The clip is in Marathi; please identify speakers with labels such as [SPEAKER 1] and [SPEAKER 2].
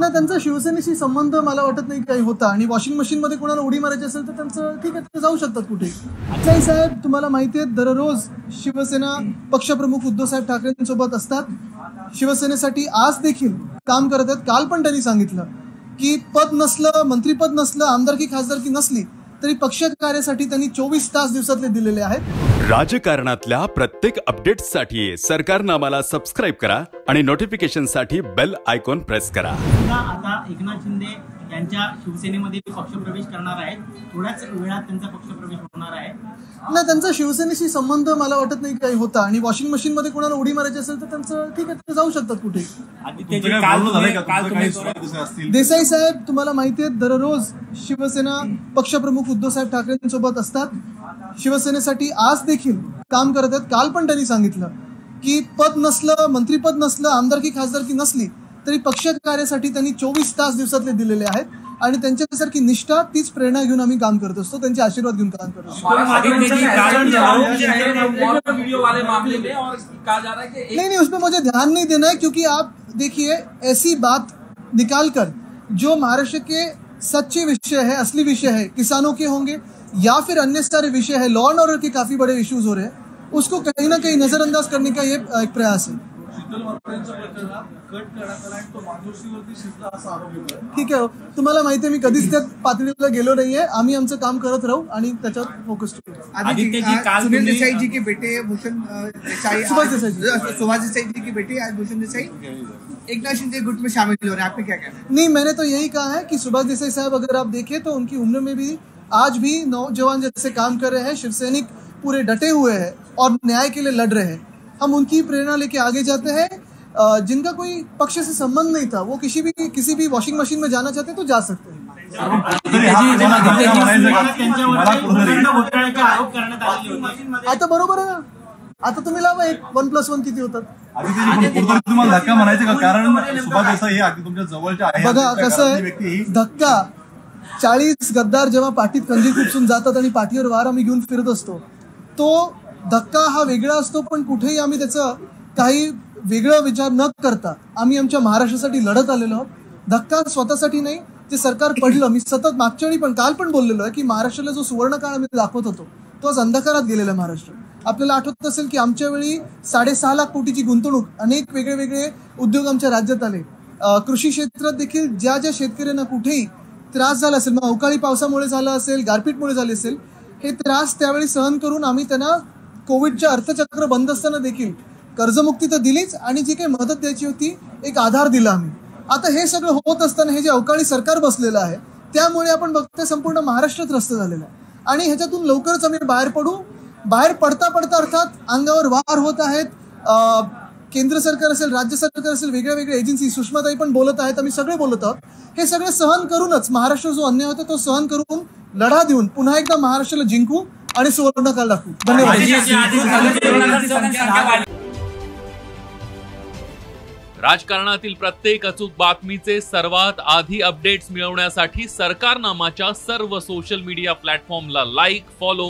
[SPEAKER 1] नाही त्यांचा शिवसेनेशी संबंध मला वाटत नाही काही होता. आणि वॉशिंग मशीन मध्ये कोणाला उडी मारायची असेल तर त्यांचं ठीक आहे ते जाऊ शकतात कुठे. नाही साहेब तुम्हाला माहिती आहे दररोज शिवसेना पक्षप्रमुख उद्धव साहेब ठाकरेंसोबत असतात. शिवसेनेसाठी आज देखील काम करत आहेत. काल पण त्यांनी सांगितलं की पद नसलं मंत्रीपद नसलं आमदारकी खासदारकी नसली तरी पक्ष कार्यासाठी त्यांनी चोवीस तास दिवसातले दिलेले आहेत.
[SPEAKER 2] राजकारणातल्या प्रत्येक अपडेट्ससाठी सरकारनामाला सबस्क्राईब करा आणि नोटिफिकेशनसाठी बेल आयकॉन प्रेस करा.
[SPEAKER 3] आता एकनाथ शिंदे यांच्या शिवसेनेमध्ये पक्षप्रवेश करणार आहेत. थोड्याच वेळात त्यांचा पक्षप्रवेश होणार आहे.
[SPEAKER 1] नाही त्यांचा शिवसेनेशी संबंध मला वाटत नाही काही होता आणि वॉशिंग मशीनमध्ये कोणाला उडी मारायची असेल तर त्यांचं ठीक आहे ते जाऊ शकतात कुठे. देसाई साहेब तुम्हाला माहिती आहे दररोज शिवसेना पक्षप्रमुख उद्धव साहेब ठाकरेंसोबत असतात. शिवसेनेसाठी आज देखील काम करत आहेत. काल पण त्यांनी सांगितलं की पद नसलं मंत्रीपद नसलं आमदारकी खासदारकी नसली तरी पक्ष कार्यासाठी त्यांनी चोवीस तास दिवसातले दिलेले आहेत. आणि त्यांच्यासारखी निष्ठा तीच प्रेरणा घेऊन आम्ही काम करत असतो. त्यांचे आशीर्वाद घेऊन काम करत असतो.
[SPEAKER 4] आदित्य जी काल वीडियो वाले मामले में और कहा जा रहा है कि एक
[SPEAKER 1] नहीं नहीं उसमें मुझे ध्यान नहीं देना है क्योंकि आप देखिए ऐसी बात निकाल कर जो महाराष्ट्र के सच्चे विषय है असली विषय है किसानों के होंगे या फिर अन्य सारे विषय है लॉ एंड ऑर्डर के काफ़ी बड़े इश्यूज़ हो रहे हैं उसको कहीं ना कहीं नजरअंदाज करने का ये एक प्रयास है।
[SPEAKER 5] तो
[SPEAKER 1] ठीक आहे तुम्हाला माहिती आहे मी कधीच त्या पातळीला गेलो नाहीये आम्ही आमचं काम करत राहू आणि त्याच्यावर फोकस
[SPEAKER 3] काल
[SPEAKER 6] सुनील देसाई जी के बेटे भूषण देसाई
[SPEAKER 1] सुभाष देसाई जी।
[SPEAKER 6] सुभाष देसाई जी के बेटे आज भूषण देसाई. एकनाथ शिंदे गुट में शामिल हो रहे हैं आप पे क्या कहना
[SPEAKER 1] नहीं मैंने तो यही कहा है कि सुभाष देसाई साहब अगर आप देखें तो उनकी उम्र में भी आज भी नौजवान जैसे काम कर रहे हैं शिवसैनिक पूरे डटे हुए हैं और न्याय के लिए लड़ रहे हैं। हम उनकी प्रेरणा लेके आगे जाते हैं। जिनका कोई पक्ष से संबंध नहीं था वो किसी भी किसी भी वॉशिंग मशीन में जाना चाहते हैं तो जा सकते हैं।
[SPEAKER 5] हा
[SPEAKER 1] आता बरोबर आहे ना? आता तुम्ही लावा एक वन प्लस वन किती होतात
[SPEAKER 5] तुम्हाला धक्का म्हणायचे का कारण सुभाष देसाई हे अगदी तुमच्या जवळच्या आहे
[SPEAKER 1] बघा कसं आहे धक्का चाळीस गद्दार जेव्हा पाठीत कंदी खुपसून जातात आणि पाठीवर वार आम्ही घेऊन फिरत असतो. तो धक्का हा वेगळा असतो पण कुठेही आम्ही त्याचं काही वेगळा विचार न करता आम्ही आमच्या महाराष्ट्रासाठी लढत आलेलो आहोत. धक्का स्वतःसाठी नाही जे सरकार पडलं. मी सतत मागच्या वेळी पण काल पण बोललेलो आहे की महाराष्ट्राला जो सुवर्णकाळ आम्ही दाखवत होतो तो आज अंधकारात गेलेला आहे महाराष्ट्र. आपल्याला आठवत असेल की आमच्या वेळी साडेसहा लाख कोटीची गुंतवणूक अनेक वेगळे वेगळे उद्योग आमच्या राज्यात आले. कृषी क्षेत्रात देखील ज्या ज्या शेतकऱ्यांना कुठेही त्रास झाला असेल मग अवकाळी पावसामुळे झाला असेल गारपीटमुळे झाले असेल हे त्रास त्यावेळी सहन करून आम्ही त्यांना कोविडच्या अर्थचक्र बंद असताना देखील कर्जमुक्ती तर दिलीच आणि जी काही मदत द्यायची होती एक आधार दिला आम्ही. आता हे सगळं होत असताना हे जे अवकाळी सरकार बसलेलं आहे त्यामुळे आपण बघतोय संपूर्ण महाराष्ट्र त्रस्त झालेलं आहे आणि ह्याच्यातून लवकरच आम्ही बाहेर पडू. बाहेर पडता पडता अर्थात अंगावर वार होत आहेत. केंद्र सरकार असेल राज्य सरकार असेल वेगळ्या वेगळ्या एजन्सी सुषमाताई पण बोलत आहेत आम्ही सगळे बोलत आहोत हे सगळे सहन करूनच महाराष्ट्र जो अन्याय होता तो सहन करून लढा देऊन पुन्हा एकदा महाराष्ट्राला जिंकू आणि सुवर्णकाल दाखवू धन्यवाद.
[SPEAKER 7] राजकारणातील प्रत्येक अचूक बातमीचे सर्वात आधी अपडेट्स मिळवण्यासाठी सरकारनामाच्या सर्व सोशल मीडिया प्लॅटफॉर्मला लाईक फॉलो